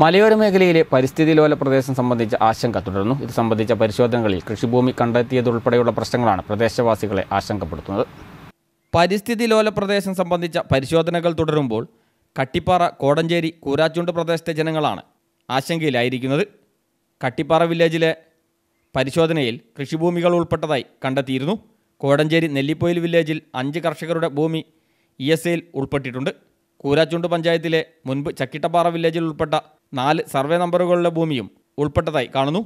മലയോര മേഖലയിലെ പരിസ്ഥിതി ലോല പ്രദേശം സംബന്ധിച്ച ആശങ്ക തുടരുന്നു. ഇത് സംബന്ധിച്ച പരിശോധനകളിൽ കൃഷിഭൂമി കണ്ടെത്തിയതുൾപ്പെടെയുള്ള പ്രശ്നങ്ങളാണ് പ്രദേശവാസികളെ ആശങ്കപ്പെടുത്തുന്നത്. പരിസ്ഥിതി ലോല പ്രദേശം സംബന്ധിച്ച പരിശോധനകൾ തുടരുമ്പോൾ കട്ടിപ്പാറ കോടഞ്ചേരി കൂരാച്ചുണ്ട് പ്രദേശത്തെ ജനങ്ങളാണ് ആശങ്കയിലായിരിക്കുന്നത്. കട്ടിപ്പാറ വില്ലേജിലെ പരിശോധനയിൽ കൃഷിഭൂമികൾ ഉൾപ്പെട്ടതായി കണ്ടെത്തിയിരുന്നു. കോടഞ്ചേരി നെല്ലിപ്പൊയിൽ വില്ലേജിൽ അഞ്ച് കർഷകരുടെ ഭൂമി ഇ എസ് എയിൽ ഉൾപ്പെട്ടിട്ടുണ്ട്. കൂരാച്ചുണ്ട് പഞ്ചായത്തിലെ മുൻപ് ചക്കിട്ടപ്പാറ വില്ലേജിൽ ഉൾപ്പെട്ട നാല് സർവേ നമ്പറുകളുടെ ഭൂമിയും ഉൾപ്പെട്ടതായി കാണുന്നു.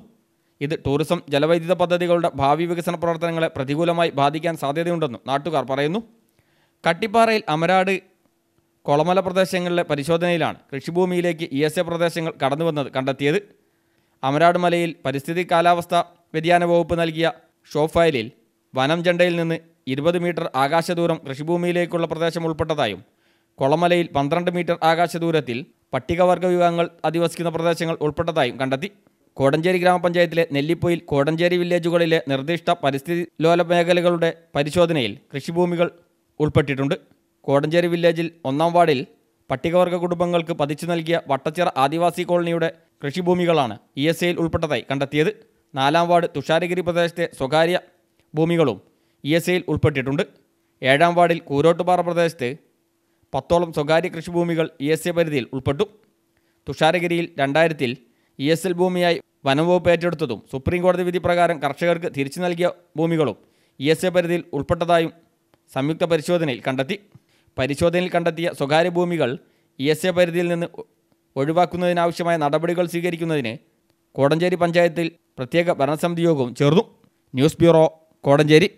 ഇത് ടൂറിസം ജലവൈദ്യുത പദ്ധതികളുടെ ഭാവി വികസന പ്രവർത്തനങ്ങളെ പ്രതികൂലമായി ബാധിക്കാൻ സാധ്യതയുണ്ടെന്നും നാട്ടുകാർ പറയുന്നു. കട്ടിപ്പാറയിൽ അമരാട് കൊളമല പ്രദേശങ്ങളിലെ പരിശോധനയിലാണ് കൃഷിഭൂമിയിലേക്ക് ഇ എസ് എ പ്രദേശങ്ങൾ കടന്നുവന്നത് കണ്ടെത്തിയത്. അമരാട് മലയിൽ പരിസ്ഥിതി കാലാവസ്ഥ വ്യതിയാന വകുപ്പ് നൽകിയ ഷോ ഫയലിൽ വനം ജണ്ടയിൽ നിന്ന് ഇരുപത് മീറ്റർ ആകാശദൂരം കൃഷിഭൂമിയിലേക്കുള്ള പ്രദേശം ഉൾപ്പെട്ടതായും കൊളമലയിൽ പന്ത്രണ്ട് മീറ്റർ ആകാശദൂരത്തിൽ പട്ടികവർഗ വിഭാഗങ്ങൾ അധിവസിക്കുന്ന പ്രദേശങ്ങൾ ഉൾപ്പെട്ടതായും കണ്ടെത്തി. കോടഞ്ചേരി ഗ്രാമപഞ്ചായത്തിലെ നെല്ലിപ്പൊയിൽ കോടഞ്ചേരി വില്ലേജുകളിലെ നിർദ്ദിഷ്ട പരിസ്ഥിതി ലോല മേഖലകളുടെ പരിശോധനയിൽ കൃഷിഭൂമികൾ ഉൾപ്പെട്ടിട്ടുണ്ട്. കോടഞ്ചേരി വില്ലേജിൽ ഒന്നാം വാർഡിൽ പട്ടികവർഗ കുടുംബങ്ങൾക്ക് പതിച്ചു നൽകിയ വട്ടച്ചിറ ആദിവാസി കോളനിയുടെ കൃഷിഭൂമികളാണ് ഇ എസ് എയിൽ ഉൾപ്പെട്ടതായി കണ്ടെത്തിയത്. നാലാം വാർഡ് തുഷാരഗിരി പ്രദേശത്തെ സ്വകാര്യ ഭൂമികളും ഇ എസ് എയിൽ ഉൾപ്പെട്ടിട്ടുണ്ട്. ഏഴാം വാർഡിൽ കൂരോട്ടുപാറ പ്രദേശത്ത് പത്തോളം സ്വകാര്യ കൃഷിഭൂമികൾ ഇ എസ് എ പരിധിയിൽ ഉൾപ്പെട്ടു. തുഷാരഗിരിയിൽ രണ്ടായിരത്തിൽ ഇ എസ് എൽ ഭൂമിയായി വനംവകുപ്പ് ഏറ്റെടുത്തതും സുപ്രീം കോടതി വിധി പ്രകാരം കർഷകർക്ക് തിരിച്ചു നൽകിയ ഭൂമികളും ഇ എസ് എ പരിധിയിൽ ഉൾപ്പെട്ടതായും സംയുക്ത പരിശോധനയിൽ കണ്ടെത്തി. പരിശോധനയിൽ കണ്ടെത്തിയ സ്വകാര്യ ഭൂമികൾ ഇ എസ് എ പരിധിയിൽ നിന്ന് ഒഴിവാക്കുന്നതിനാവശ്യമായ നടപടികൾ സ്വീകരിക്കുന്നതിന് കോടഞ്ചേരി പഞ്ചായത്തിൽ പ്രത്യേക ഭരണസമിതി യോഗവും ചേർന്നു. News bureau Kodanchery.